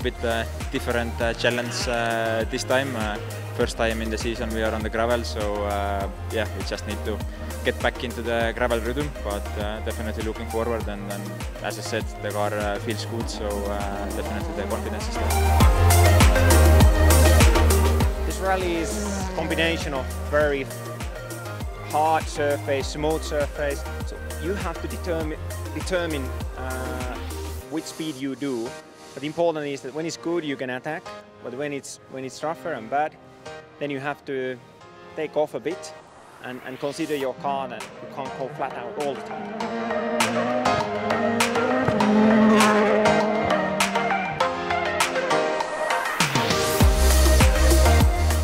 a bit uh, different uh, challenge uh, this time. First time in the season we are on the gravel, so yeah, we just need to get back into the gravel rhythm. But definitely looking forward, and, and as I said, the car feels good, so definitely the confidence is there. This rally is a combination of very hard surface, smooth surface. So you have to determine determine uh, which speed you do. But the important is that when it's good, you can attack. But when it's when it's rougher and bad, then you have to take off a bit and, and consider your car that you can't go flat out all the time.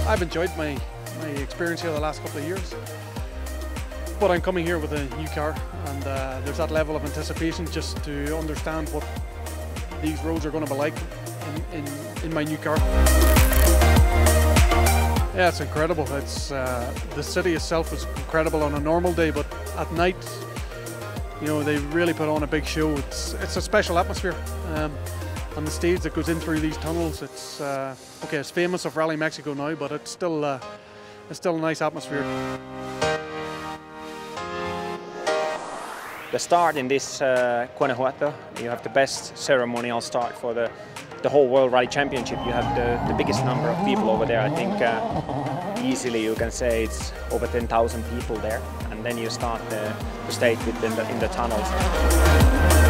I've enjoyed my, my experience here the last couple of years. But I'm coming here with a new car, and uh, there's that level of anticipation just to understand what these roads are going to be like in, in, in my new car. Yeah, it's incredible. It's uh, the city itself is incredible on a normal day, but at night, you know, they really put on a big show. It's it's a special atmosphere. Um, on the stage that goes in through these tunnels, it's uh, okay. It's famous of Rally Mexico now, but it's still uh, it's still a nice atmosphere. The start in this uh, Guanajuato, you have the best ceremonial start for the, the whole World Rally Championship. You have the, the biggest number of people over there. I think uh, easily you can say it's over 10,000 people there. And then you start the, the stage within the, in the tunnels.